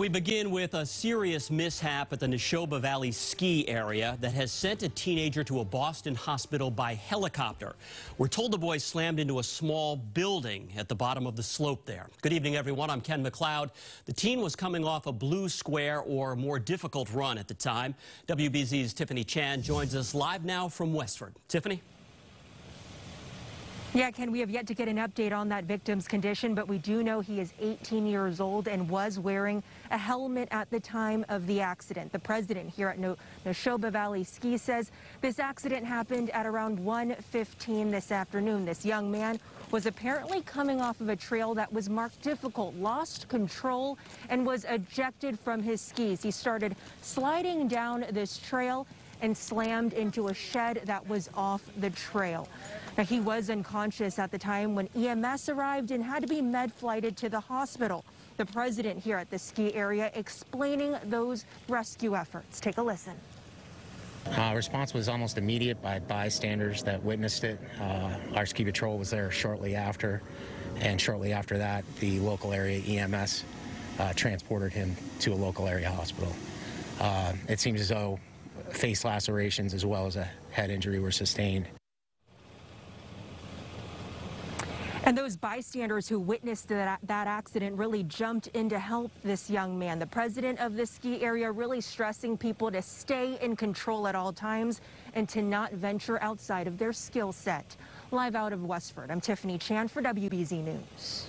We begin with a serious mishap at the Nashoba Valley ski area that has sent a teenager to a Boston hospital by helicopter. We're told the boy slammed into a small building at the bottom of the slope there. Good evening, everyone. I'm Ken McLeod. The teen was coming off a blue square or more difficult run at the time. WBZ's Tiffany Chan joins us live now from Westford. Tiffany? Yeah, Ken, we have yet to get an update on that victim's condition, but we do know he is 18 years old and was wearing a helmet at the time of the accident. The president here at no Nashoba Valley Ski says this accident happened at around 1.15 this afternoon. This young man was apparently coming off of a trail that was marked difficult, lost control, and was ejected from his skis. He started sliding down this trail and slammed into a shed that was off the trail. Now, he was unconscious at the time when EMS arrived and had to be med flighted to the hospital. The president here at the ski area explaining those rescue efforts. Take a listen. Uh, response was almost immediate by bystanders that witnessed it. Uh, our ski patrol was there shortly after, and shortly after that, the local area EMS uh, transported him to a local area hospital. Uh, it seems as though face lacerations as well as a head injury were sustained. And those bystanders who witnessed that, that accident really jumped in to help this young man. The president of the ski area really stressing people to stay in control at all times and to not venture outside of their skill set. Live out of Westford, I'm Tiffany Chan for WBZ News.